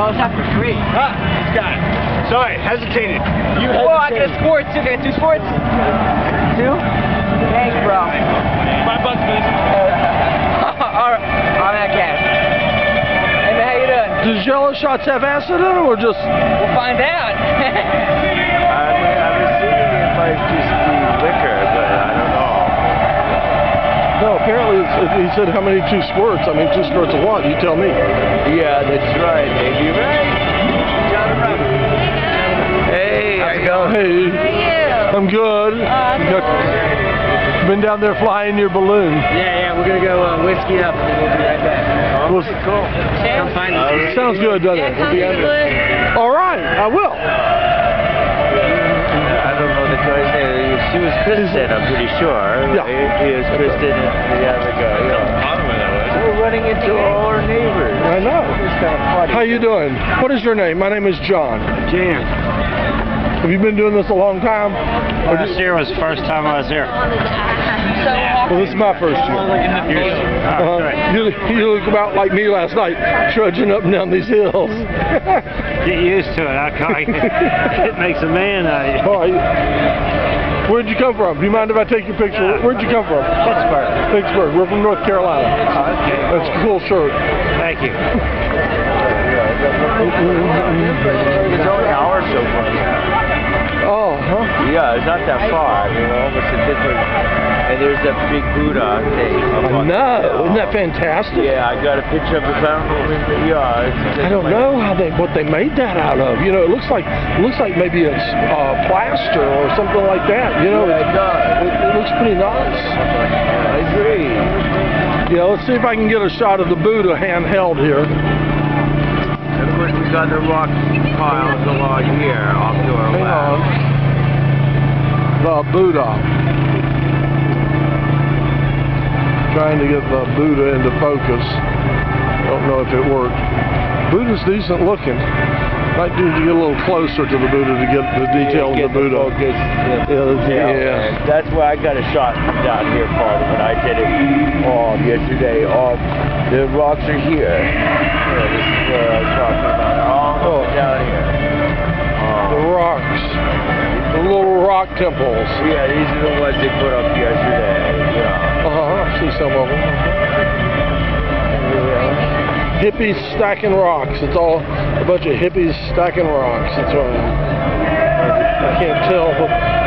Y'all shot for free. Ah, this guy. Sorry, hesitated. You well, I get a sport too. Can I two sports? Two? Thanks, bro. My bucks, please. Alright, I'm at cash. Hey man, how you doing? Does yellow shots have acid in them or just... We'll find out. I mean, I'm assuming it might just No, apparently he said how many two squirts. I mean, two squirts of what? You tell me. Yeah, that's right. Maybe right. Hey, how's it going? Hey, I'm good. You got- been down there flying your balloon. yeah, yeah, we're gonna go uh, whiskey up and then we'll be right back. Well, Cool. Come find us. sounds good, doesn't it? We'll be under. All right, I will. I don't know the guy's name. She was Kristen, I'm pretty sure. Yeah. He was Kristen and the other guy. Yeah. We're running into all our neighbors. I know. It's kind of funny. How you doing? What is your name? My name is John. Jan. Have you been doing this a long time? Or Last year was the first time I was here. Well, this is my first year. Uh, you, you look about like me last night, trudging up and down these hills. Get used to it. I, I, it makes a man out of you. All right. Where'd you come from? Do you mind if I take your picture? Where'd you come from? Pittsburgh. Pittsburgh. We're from North Carolina. Oh, okay. That's a cool shirt. Thank you. Oh, huh? Yeah, it's not that far. I mean, we're almost a different. And there's that big Buddha thing. I know. Isn't that fantastic? Yeah, I got a picture of the but I don't know Yeah, it's, I don't know how they what they made that out of. You know, it looks like it looks like maybe it's uh, plaster or something like that. You know, Yeah, it does. It, it looks pretty nice. I agree. Yeah, let's see if I can get a shot of the Buddha handheld here. And of course, we got the rock piles along The Buddha. Trying to get the Buddha into focus. Don't know if it worked. Buddha's decent looking. Might need to get a little closer to the Buddha to get the detail Get of the Buddha. focus. Yeah, that's- Yeah, yeah. That's why I got a shot down here part of it. I did it all yesterday. All the rocks are here. Yeah, this is where I was talking about. All the Oh. down here. The Oh. rocks. Rock temples. Yeah, these are the ones they put up yesterday. Yeah. Uh-huh, I see some of them. Hippies stacking rocks. It's all a bunch of hippies stacking rocks. That's right. I can't tell.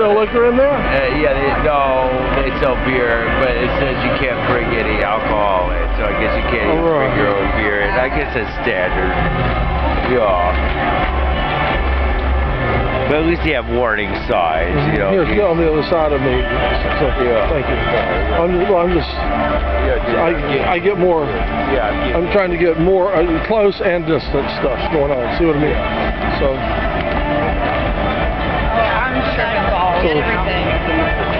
Sell liquor in there? Uh, yeah, they, no, they sell beer, but it says you can't bring any alcohol in, so I guess you can't even right. bring your own beer in. I guess that's standard. Yeah. But at least they have warning signs, you know. Here, you- on the other side of me. So, Yeah. Thank you. I'm just, well, I'm just yeah, I, I get more. yeah, yeah. I'm trying to get more uh, close and distant stuff going on. See what I mean? So, tripping balls. So-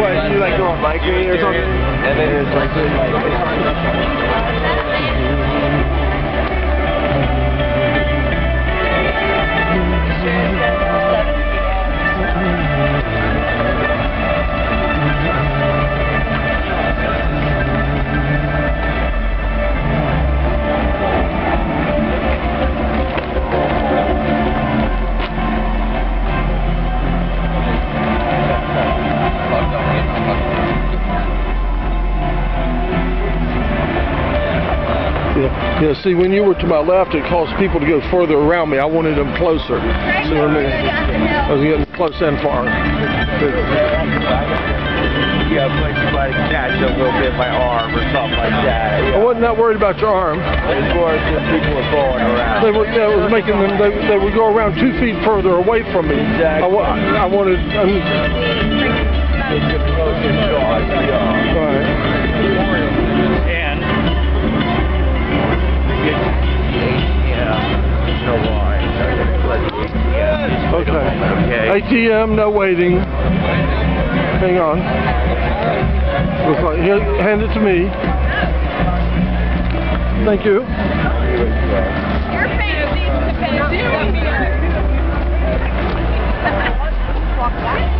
What, you like go on bike or something? And then it's like, Yeah. yeah, see, when you were to my left, it caused people to go further around me. I wanted them closer. So I, mean, I was getting close and far. Yeah. gotta play somebody catch a little bit my arm or something like that. Yeah. I wasn't that worried about your arm. As far as people were going around. They were, yeah, it was making them, they, they would go around two feet further away from me. Exactly. I, I wanted, I mean, Okay. ATM, no waiting. Hang on. Looks like, hand it to me. Thank you.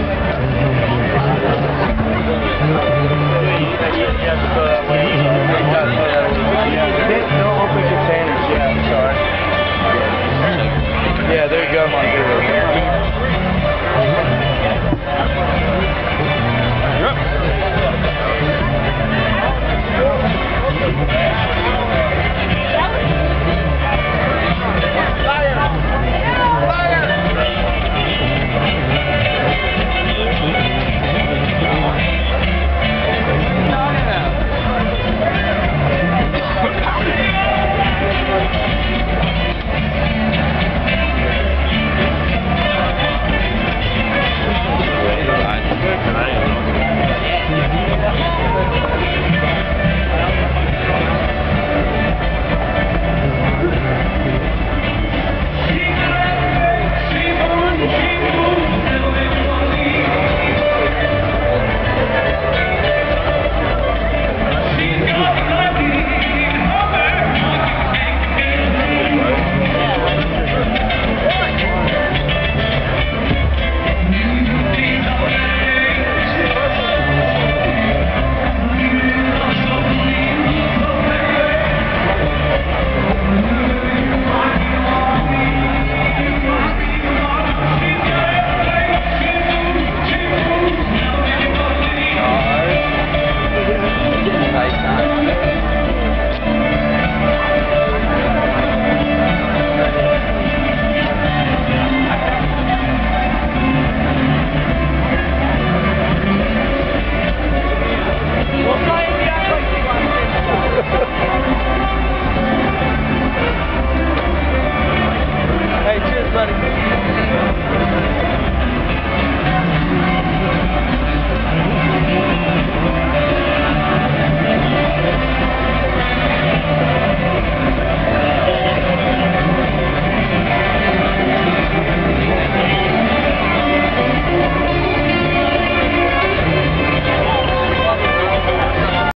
Yeah, there you go,